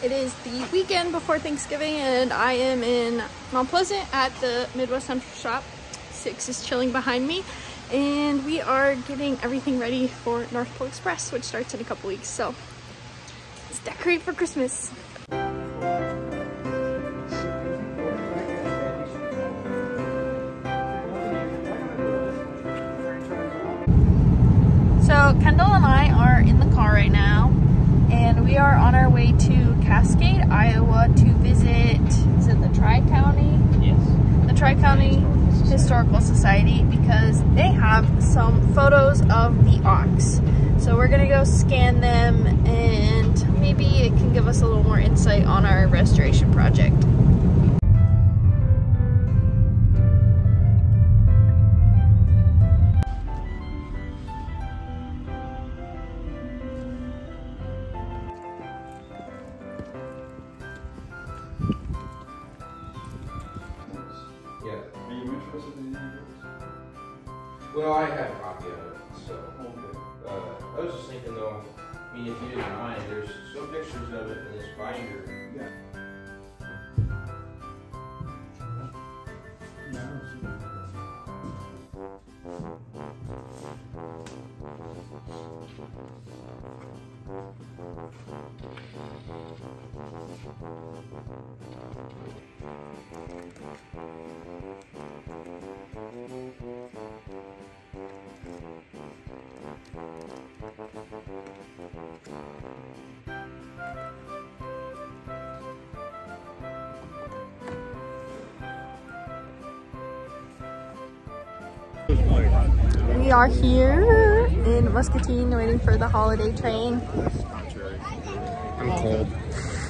It is the weekend before Thanksgiving and I am in Mount Pleasant at the Midwest Central Shop. Six is chilling behind me and we are getting everything ready for North Pole Express, which starts in a couple weeks. So let's decorate for Christmas. So Kendall and I are in the car right now we are on our way to Cascade, Iowa to visit, is it the Tri-County? Yes. The Tri-County Historical Society because they have some photos of the Ox. So we're gonna go scan them and maybe it can give us a little more insight on our restoration project. Well, I have a copy of it, so. Uh, I was just thinking though, I mean, if you didn't mind, there's some pictures of it in this binder. Yeah. We are here in Muscatine waiting for the holiday train. I'm cold.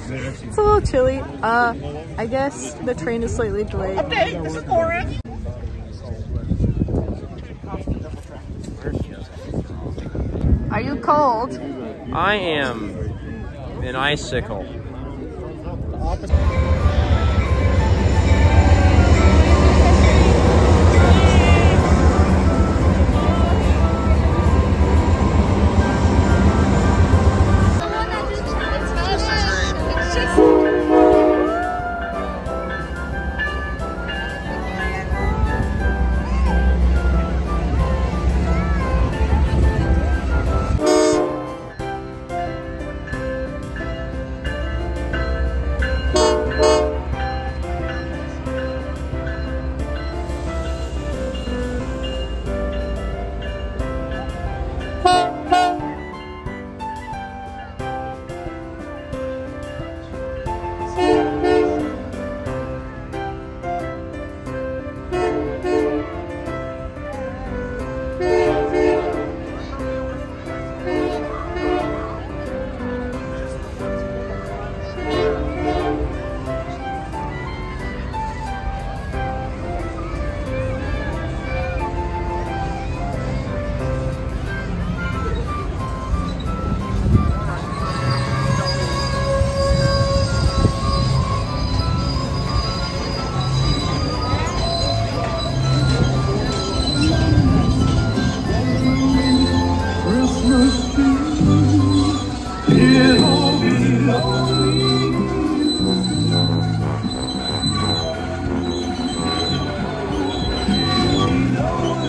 It's a little chilly. Uh, I guess the train is slightly delayed. Are you cold? I am an icicle.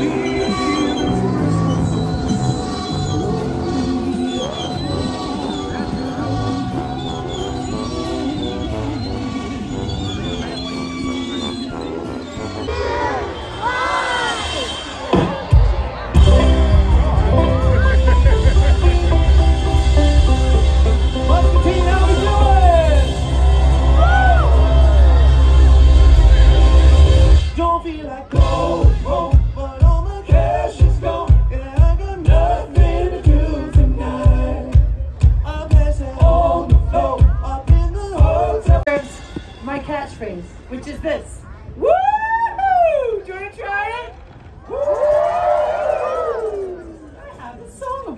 Don't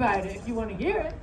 about it if you want to hear it.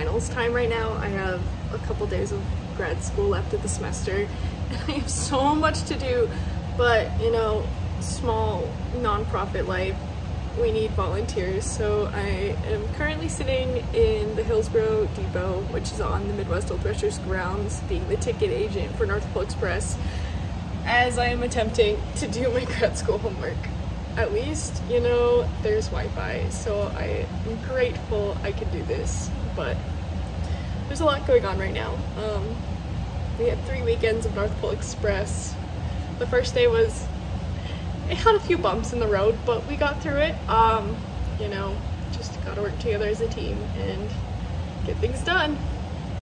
Finals time right now. I have a couple days of grad school left of the semester and I have so much to do, but you know, small nonprofit life, we need volunteers. So I am currently sitting in the Hillsboro Depot, which is on the Midwest Old Threshers grounds, being the ticket agent for North Pole Express, as I am attempting to do my grad school homework. At least, you know, there's Wi-Fi, so I am grateful I can do this, but there's a lot going on right now. Um, we had three weekends of North Pole Express. The first day was, it had a few bumps in the road, but we got through it. Um, you know, just gotta work together as a team and get things done.